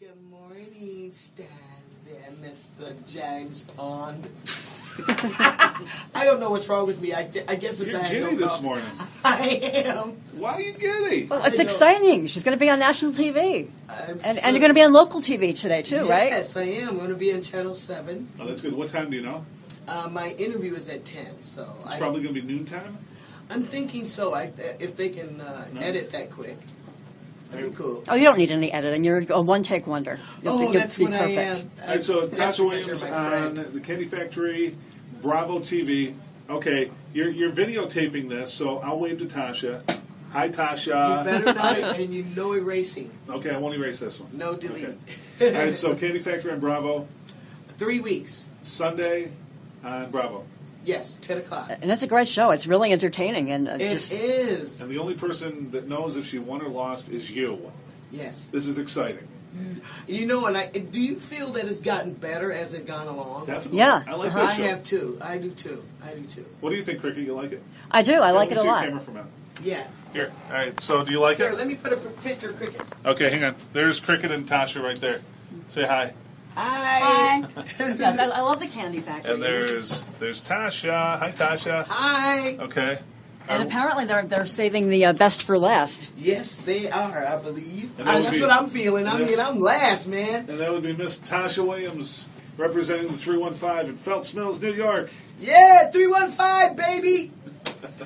Good morning, stand there, Mr. James Pond. I don't know what's wrong with me. I, I guess it's You're I had giddy this morning. I am. Why are you giddy? Well, it's I know. exciting. She's going to be on national TV. I'm And, so- and you're going to be on local TV today, too, right? Yes, I am. I'm going to be on Channel 7. Oh, that's good. What time do you know? Uh, my interview is at 10, so It's I, probably going to be noontime. I'm thinking so. I, if they can uh, Nice. edit that quick, that'd mm. cool. Oh, you don't need any editing. You're a one take wonder. You'll, Oh, you'll that's be what perfect. I am. All right, so Tasha because Williams on the Kandi Factory, Bravo TV. Okay, you're, you're videotaping this, so I'll wave to Tasha. Hi, Tasha. You Tasha. better not, and you know erasing. Okay, I won't erase this one. No delete. All right, so Kandi Factory on Bravo, Three weeks. Sunday on Bravo. Yes, 10 o'clock. And it's a great show. It's really entertaining. And uh, It just is. And the only person that knows if she won or lost is you. Yes. This is exciting. You know, and I do you feel that it's gotten better as it gone along? Definitely. Yeah. I like Uh-huh. that I show. have too. I do too. I do too. What do you think, Cricket? You like it? I do. I like Let it a see lot. Your camera from out. Yeah. Here. All right. So, do you like Here, it? let me put a picture of cricket. Okay, hang on. There's Cricket and Tasha right there. Say hi. Hi. yes, I, I love the Kandi Factory. And there's there's Tasha. Hi, Tasha. Hi. Okay. and apparently they're they're saving the uh, best for last. Yes, they are. I believe. And that Uh, would that's be- what I'm feeling. I and mean, I'm last, man. And that would be Miss Tasha Williams representing the 315 in Felts Mills, New York. Yeah, three one five, baby.